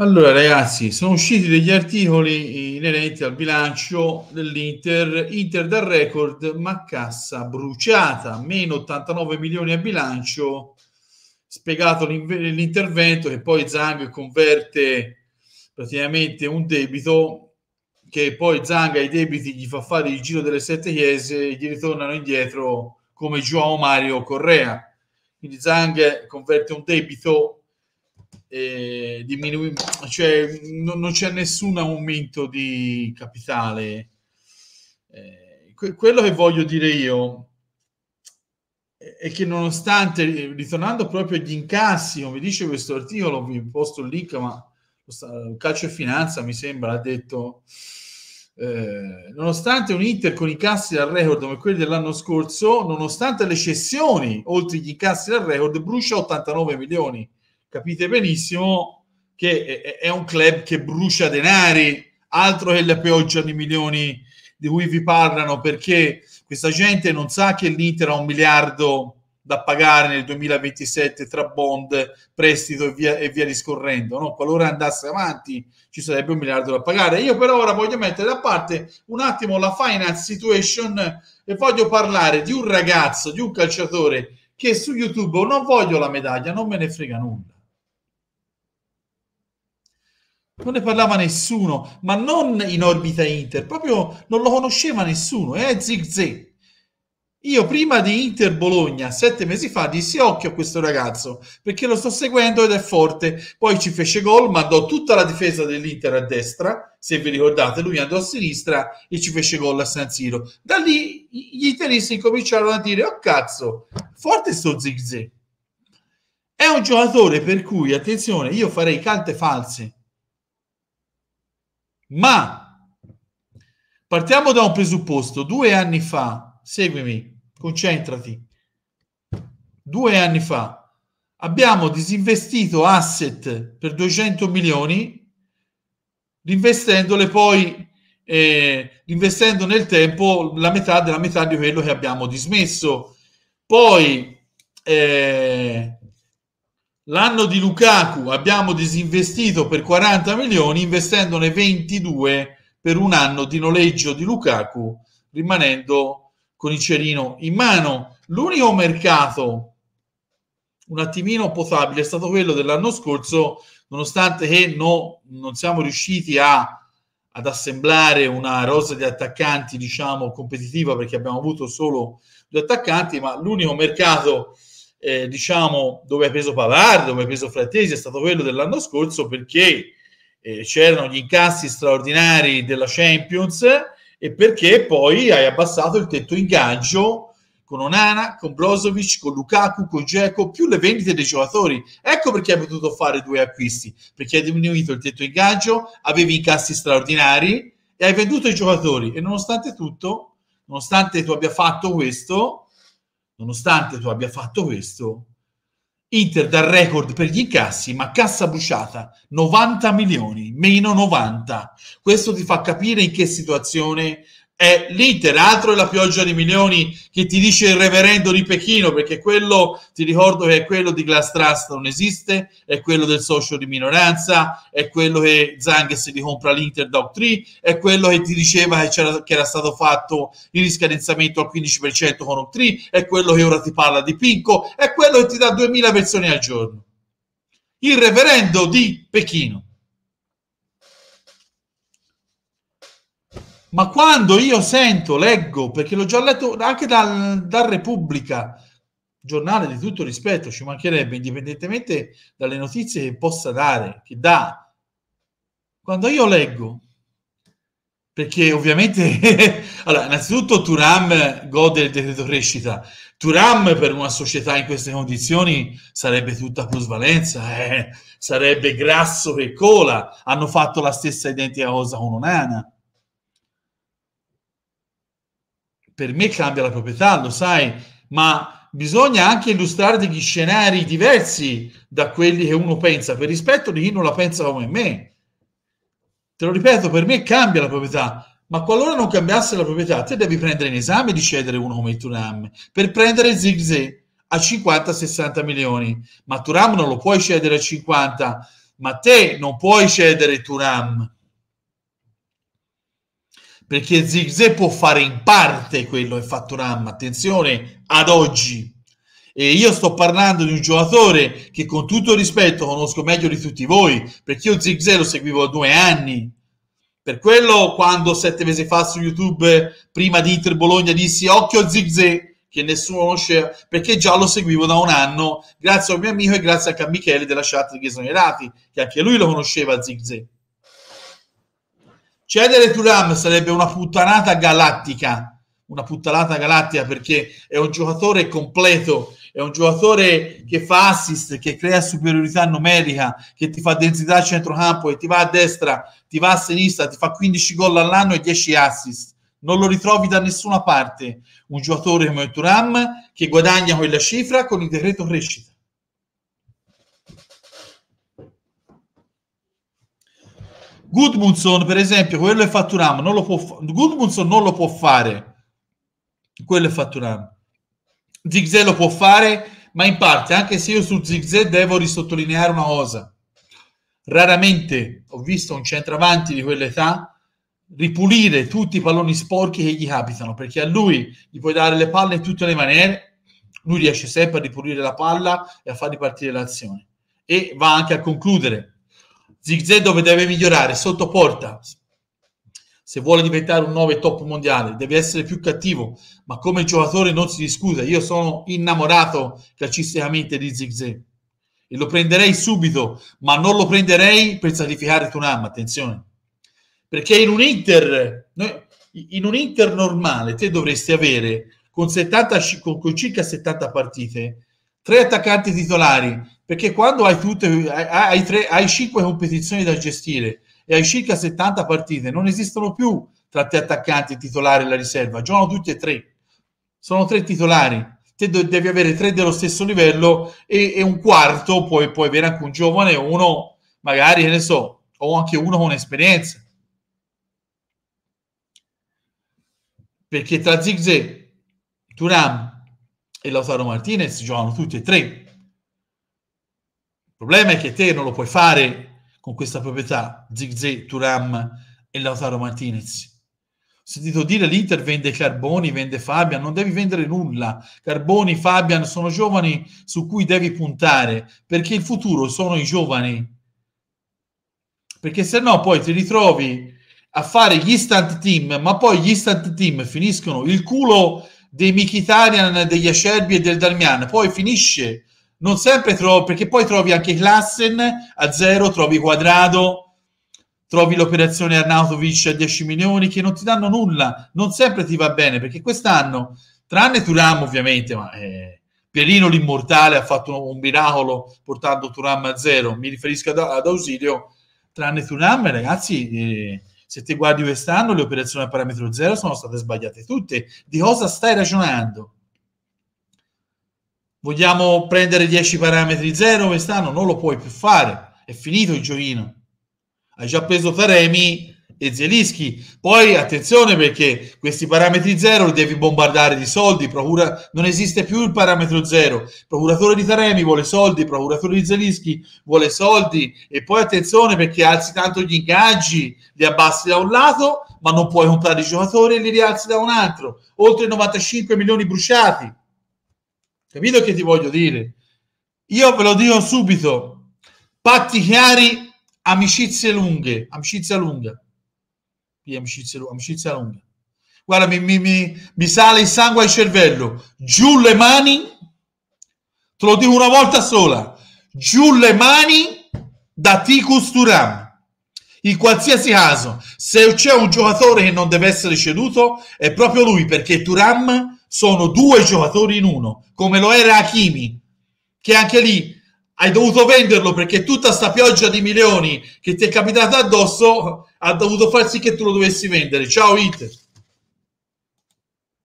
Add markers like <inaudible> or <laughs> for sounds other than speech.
Allora, ragazzi, sono usciti degli articoli inerenti al bilancio dell'Inter. Inter dal record, ma cassa bruciata, meno 89 milioni a bilancio. Spiegato l'intervento che poi Zang converte praticamente un debito che poi Zang ai debiti gli fa fare il giro delle sette chiese e gli ritornano indietro come Joao Mario Correa. Quindi Zang converte un debito eh, diminui- cioè non, non, c'è nessun aumento di capitale. Eh, que- quello che voglio dire io è che nonostante, ritornando proprio agli incassi, come dice questo articolo, vi posto il link, ma Calcio e Finanza mi sembra ha detto eh, nonostante un Inter con i incassi dal record come quelli dell'anno scorso, nonostante le cessioni oltre gli incassi dal record, brucia 89 milioni capite benissimo che è un club che brucia denari, altro che la pioggia di milioni di cui vi parlano, perché questa gente non sa che l'Inter ha un miliardo da pagare nel 2027 tra bond, prestito e via, e via discorrendo. No? Qualora andasse avanti ci sarebbe un miliardo da pagare. Io però ora voglio mettere da parte un attimo la finance situation e voglio parlare di un ragazzo, di un calciatore che su YouTube non voglio la medaglia, non me ne frega nulla non ne parlava nessuno, ma non in orbita Inter, proprio non lo conosceva nessuno, è eh? Zig Zig. Io prima di Inter Bologna, sette mesi fa, dissi occhio a questo ragazzo, perché lo sto seguendo ed è forte. Poi ci fece gol, mandò tutta la difesa dell'Inter a destra, se vi ricordate, lui andò a sinistra e ci fece gol a San Siro. Da lì gli interisti cominciarono a dire, oh cazzo, forte sto Zig Zig. È un giocatore per cui, attenzione, io farei carte false ma partiamo da un presupposto. Due anni fa, seguimi, concentrati. Due anni fa abbiamo disinvestito asset per 200 milioni, investendole poi, eh, investendo nel tempo la metà della metà di quello che abbiamo dismesso. Poi eh, L'anno di Lukaku abbiamo disinvestito per 40 milioni investendone 22 per un anno di noleggio di Lukaku rimanendo con il cerino in mano. L'unico mercato un attimino potabile è stato quello dell'anno scorso, nonostante che no, non siamo riusciti a, ad assemblare una rosa di attaccanti, diciamo, competitiva perché abbiamo avuto solo due attaccanti, ma l'unico mercato eh, diciamo, dove hai preso Pavard, dove hai preso Frattesi, è stato quello dell'anno scorso perché eh, c'erano gli incassi straordinari della Champions e perché poi hai abbassato il tetto ingaggio con Onana, con Brozovic, con Lukaku, con Dzeko, più le vendite dei giocatori. Ecco perché hai potuto fare due acquisti, perché hai diminuito il tetto ingaggio, avevi incassi straordinari e hai venduto i giocatori. E nonostante tutto, nonostante tu abbia fatto questo, nonostante tu abbia fatto questo, Inter dal record per gli incassi, ma cassa bruciata 90 milioni, meno 90. Questo ti fa capire in che situazione è l'Inter, altro è la pioggia di milioni che ti dice il reverendo di Pechino, perché quello, ti ricordo che è quello di Glass Trust non esiste, è quello del socio di minoranza, è quello che Zang se li compra l'Inter da Octree, è quello che ti diceva che, che, era stato fatto il riscadenzamento al 15% con Octree, è quello che ora ti parla di Pinco, è quello che ti dà 2000 persone al giorno. Il reverendo di Pechino. Ma quando io sento, leggo, perché l'ho già letto anche dal, dal Repubblica, giornale di tutto rispetto, ci mancherebbe, indipendentemente dalle notizie che possa dare, che dà. Quando io leggo, perché ovviamente, <laughs> allora, innanzitutto Turam gode del decreto crescita. Turam per una società in queste condizioni sarebbe tutta plusvalenza, eh? sarebbe grasso che cola. Hanno fatto la stessa identica cosa con Onana per me cambia la proprietà, lo sai, ma bisogna anche illustrare degli scenari diversi da quelli che uno pensa, per rispetto di chi non la pensa come me. Te lo ripeto, per me cambia la proprietà, ma qualora non cambiasse la proprietà, te devi prendere in esame di cedere uno come il Turam per prendere Zigze a 50-60 milioni, ma Turam non lo puoi cedere a 50 ma te non puoi cedere Turam perché Zigze può fare in parte quello che fa Turam attenzione ad oggi. E io sto parlando di un giocatore che con tutto rispetto conosco meglio di tutti voi perché io Zigze lo seguivo da due anni. Per quello quando sette mesi fa su YouTube prima di Inter Bologna dissi occhio a Zigze che nessuno conosceva perché già lo seguivo da un anno grazie a un mio amico e grazie anche a Michele della chat di Esonerati che anche lui lo conosceva Zigze cedere Turam sarebbe una puttanata galattica una puttanata galattica perché è un giocatore completo è un giocatore che fa assist, che crea superiorità numerica, che ti fa densità a centrocampo, che ti va a destra, ti va a sinistra, ti fa 15 gol all'anno e 10 assist non lo ritrovi da nessuna parte un giocatore come Turam che guadagna quella cifra con il decreto crescita. Goodmunson, per esempio, quello è Fatturam, non lo può fa- Goodmunson non lo può fare. Quello è Fatturam. Zigzag lo può fare, ma in parte, anche se io su Zigzag devo risottolineare una cosa. Raramente ho visto un centravanti di quell'età ripulire tutti i palloni sporchi che gli capitano, perché a lui gli puoi dare le palle in tutte le maniere, lui riesce sempre a ripulire la palla e a far ripartire l'azione. E va anche a concludere. Zigzag dove deve migliorare, sotto porta. Se vuole diventare un 9 top mondiale, deve essere più cattivo, ma come giocatore non si discute. Io sono innamorato calcisticamente di Zigzag e lo prenderei subito, ma non lo prenderei per sacrificare Tunam, attenzione perché in un Inter, in un Inter normale te dovresti avere con, 70, con, con circa 70 partite tre attaccanti titolari, perché quando hai, tutte, hai, tre, hai 5 competizioni da gestire e hai circa 70 partite, non esistono più tra te attaccanti, titolari e la riserva, giocano tutti e tre, sono tre titolari, te devi avere tre dello stesso livello e, e un quarto, puoi, puoi avere anche un giovane, uno magari, ne so, o anche uno con esperienza. perché tra Zigze, Turam e Lautaro Martinez giocano tutti e tre. Il problema è che te non lo puoi fare con questa proprietà, Zigze, Turam e Lautaro Martinez. Ho sentito dire l'Inter vende Carboni, vende Fabian, non devi vendere nulla. Carboni, Fabian sono giovani su cui devi puntare, perché il futuro sono i giovani. Perché se no poi ti ritrovi a fare gli instant team, ma poi gli instant team finiscono il culo dei Mikitarian, degli Acerbi e del Dalmian, poi finisce, non sempre trovo, perché poi trovi anche Klassen a zero, trovi Quadrado, trovi l'operazione Arnautovic a 10 milioni che non ti danno nulla, non sempre ti va bene, perché quest'anno, tranne Turam ovviamente, ma eh, Pierino l'immortale ha fatto un miracolo portando Turam a zero, mi riferisco ad, ad Ausilio, tranne Turam ragazzi... Eh, se ti guardi quest'anno, le operazioni a parametro zero sono state sbagliate tutte. Di cosa stai ragionando? Vogliamo prendere 10 parametri zero quest'anno? Non lo puoi più fare. È finito il giochino. Hai già preso Taremi e Zelischi. Poi attenzione perché questi parametri zero li devi bombardare di soldi. Procura... Non esiste più il parametro zero. procuratore di Taremi vuole soldi, procuratore di Zelischi vuole soldi. E poi attenzione perché alzi tanto gli ingaggi, li abbassi da un lato, ma non puoi comprare i giocatori e li rialzi da un altro. Oltre 95 milioni bruciati. Capito che ti voglio dire? Io ve lo dico subito. Patti chiari, amicizie lunghe, amicizia lunga di amicizia, amicizia lunga. Guarda, mi, mi, mi, mi sale il sangue al cervello. Giù le mani, te lo dico una volta sola, giù le mani da Ticus Turam. In qualsiasi caso, se c'è un giocatore che non deve essere ceduto, è proprio lui, perché Turam sono due giocatori in uno, come lo era Hakimi, che anche lì hai dovuto venderlo perché tutta sta pioggia di milioni che ti è capitata addosso ha dovuto far sì che tu lo dovessi vendere. Ciao Inter.